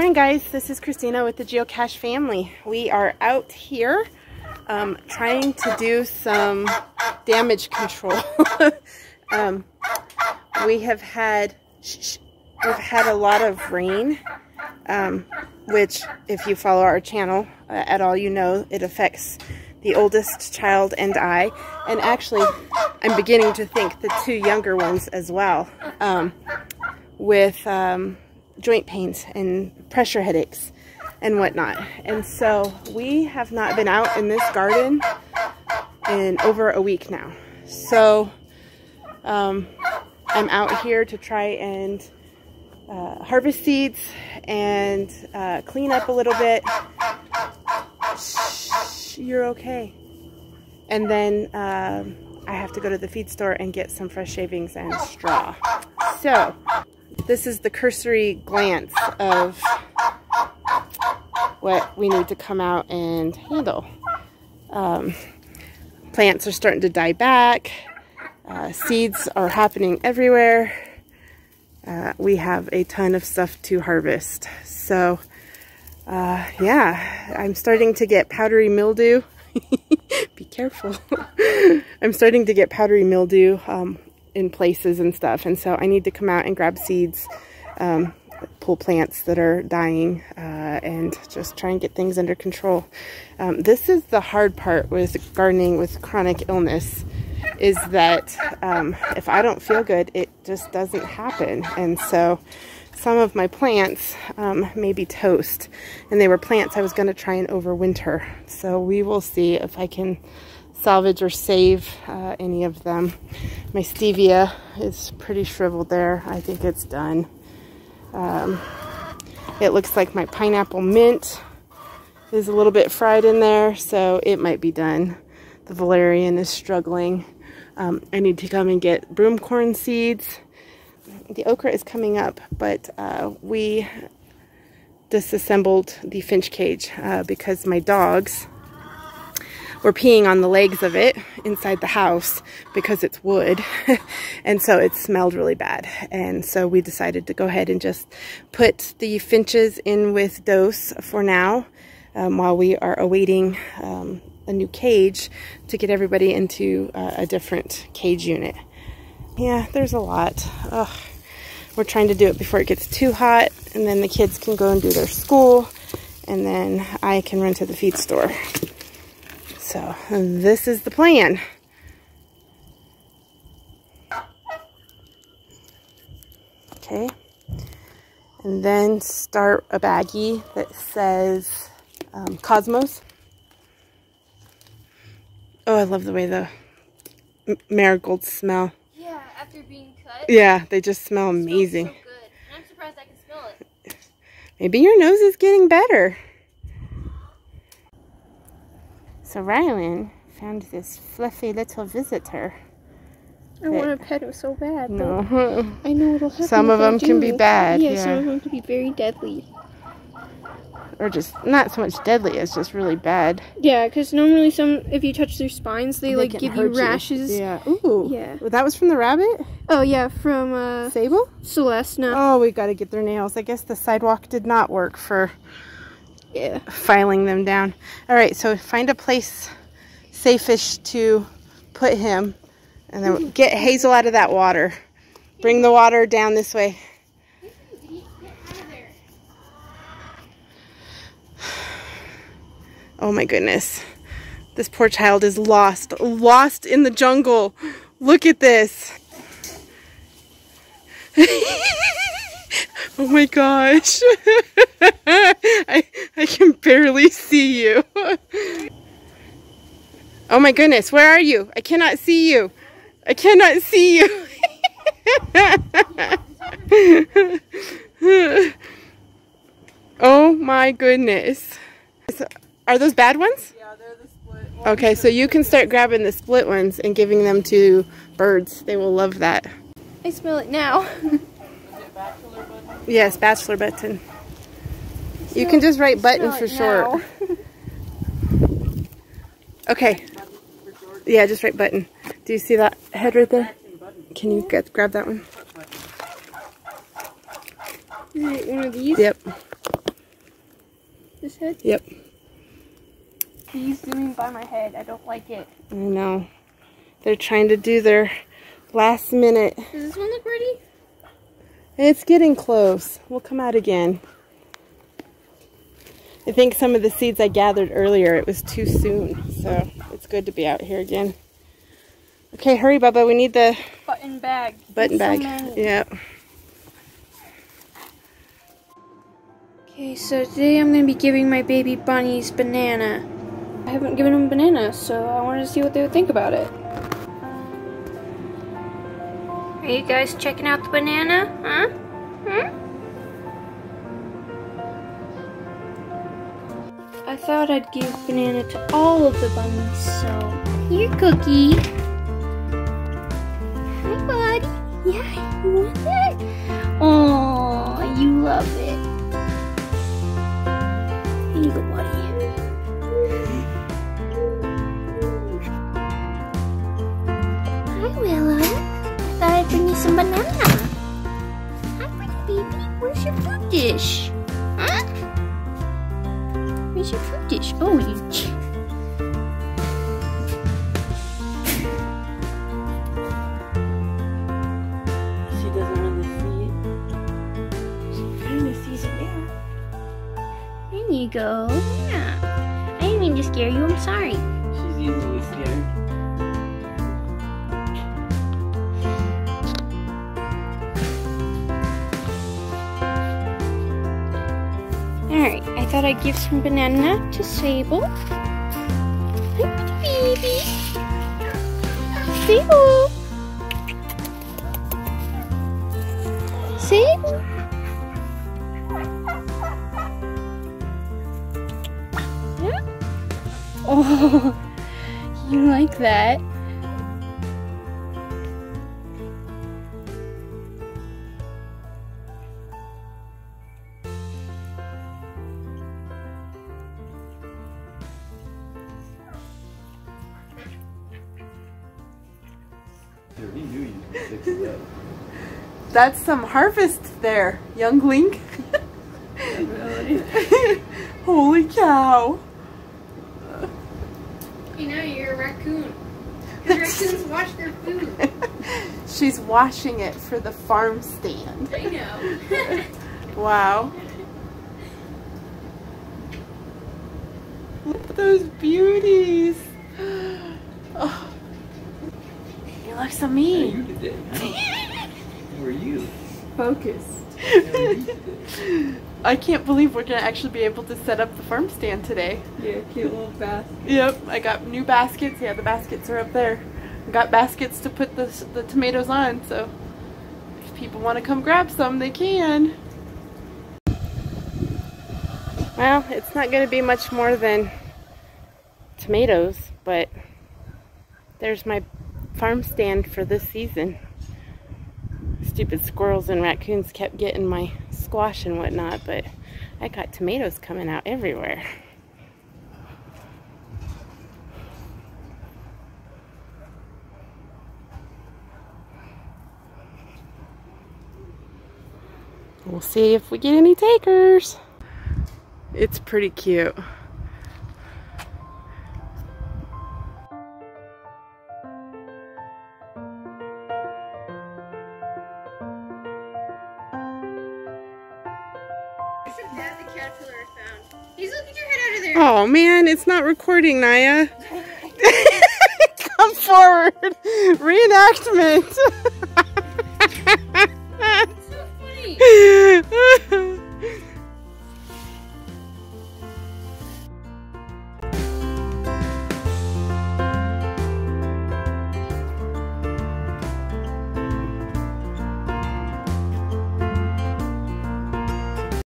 Morning guys, this is Christina with the GioCache family. We are out here um, trying to do some damage control. um, we have had we've had a lot of rain, um, which if you follow our channel uh, at all, you know it affects the oldest child and I, and actually I'm beginning to think the two younger ones as well, um, with um, joint pains and pressure headaches and whatnot. And so we have not been out in this garden in over a week now. So um, I'm out here to try and uh, harvest seeds and uh, clean up a little bit. Shh, you're okay. And then um, I have to go to the feed store and get some fresh shavings and straw. So this is the cursory glance of what we need to come out and handle. Um, plants are starting to die back. Uh, seeds are happening everywhere. Uh, we have a ton of stuff to harvest. So, uh, yeah, I'm starting to get powdery mildew. Be careful. I'm starting to get powdery mildew um, in places and stuff. And so I need to come out and grab seeds, um, pull plants that are dying, uh, and just try and get things under control. Um, this is the hard part with gardening with chronic illness is that um, if I don't feel good, it just doesn't happen. And so some of my plants um, may be toast. And they were plants I was going to try and overwinter. So we will see if I can salvage or save uh, any of them. My stevia is pretty shriveled there. I think it's done. Um, it looks like my pineapple mint is a little bit fried in there, so it might be done. The valerian is struggling. Um, I need to come and get broomcorn seeds. The okra is coming up, but uh, we disassembled the finch cage uh, because my dogs were peeing on the legs of it inside the house because it's wood. and so it smelled really bad. And so we decided to go ahead and just put the finches in with dose for now um, while we are awaiting um, a new cage to get everybody into uh, a different cage unit. Yeah, there's a lot. Ugh. We're trying to do it before it gets too hot and then the kids can go and do their school and then I can run to the feed store. So this is the plan. Okay. And then start a baggie that says um, Cosmos. Oh, I love the way the marigolds smell. Yeah, after being cut. Yeah, they just smell amazing. So good. I'm surprised I can smell it. Maybe your nose is getting better. So Rylan found this fluffy little visitor. I want to pet him so bad. No. I know it'll happen. Some of them can be bad. Yeah, yeah, some of them can be very deadly. Or just not so much deadly, it's just really bad. Yeah, because normally some, if you touch their spines, they, they like give you rashes. You. Yeah. Ooh. Yeah. Well, that was from the rabbit? Oh, yeah, from uh, Sable? Celeste. No. Oh, we got to get their nails. I guess the sidewalk did not work for filing them down. All right, so find a place safe-ish to put him. And then get Hazel out of that water. Bring the water down this way. Oh my goodness. This poor child is lost. Lost in the jungle. Look at this. Oh my gosh. I, I can barely see you. oh my goodness, where are you? I cannot see you. I cannot see you. oh my goodness. Are those bad ones? Yeah, they're the split. Okay, so you can start grabbing the split ones and giving them to birds. They will love that. I smell it now. bachelor button? Yes, bachelor button. You can just write button for short. okay. Yeah, just write button. Do you see that head right there? Can you get grab that one? Is it one of these? Yep. This head? Yep. He's doing by my head. I don't like it. I know. They're trying to do their last minute. Does this one look ready? It's getting close. We'll come out again. I think some of the seeds I gathered earlier, it was too soon. So it's good to be out here again. Okay, hurry, Bubba. We need the Button bag. button There's bag. many. Yep. Okay, so today I'm going to be giving my baby bunnies banana. I haven't given them banana, so I wanted to see what they would think about it. Are you guys checking out the banana? Huh? Hmm? I thought I'd give banana to all of the bunnies, so here, Cookie. Hi, buddy. Yeah, you want that? Oh, you love it. Here you go, buddy. Hi, Willow. I thought I'd bring you some banana. Hi, pretty baby. Where's your fruit dish? Oh, you. She doesn't really see it. She finally sees it there. There you go. Yeah. I didn't mean to scare you. I'm sorry. She's easily scared. Alright, thought I'd give some banana to Sable. Hi, baby. Sable. Sable. Yeah? Oh, you like that? I already knew you could fix it up. That's some harvest there, young Link. Holy cow. You know, you're a raccoon. Because raccoons wash their food. She's washing it for the farm stand. I know. Wow. Look at those beauties. Oh. You look so Hey, mean. you did it. Huh? Who are you? Focused. Yeah, you did. I can't believe we're gonna actually be able to set up the farm stand today. Yeah, cute little basket. Yep, I got new baskets. Yeah, the baskets are up there. I got baskets to put the, the tomatoes on, so if people want to come grab some, they can. Well, it's not going to be much more than tomatoes, but there's my farm stand for this season. Stupid squirrels and raccoons kept getting my squash and whatnot, but I got tomatoes coming out everywhere. We'll see if we get any takers. It's pretty cute. Dad, the caterpillar found. He's looking your head out of there. Oh man, it's not recording, Naiah. Come forward. Reenactment.